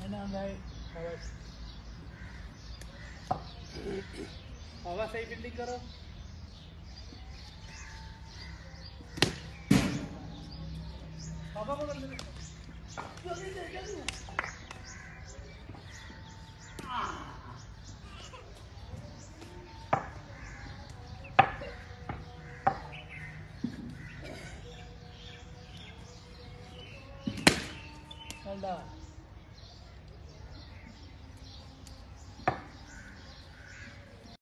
એના ભાઈ હવે હવે સહી ફિલ્ડિંગ કરો બાબા બોલો Love.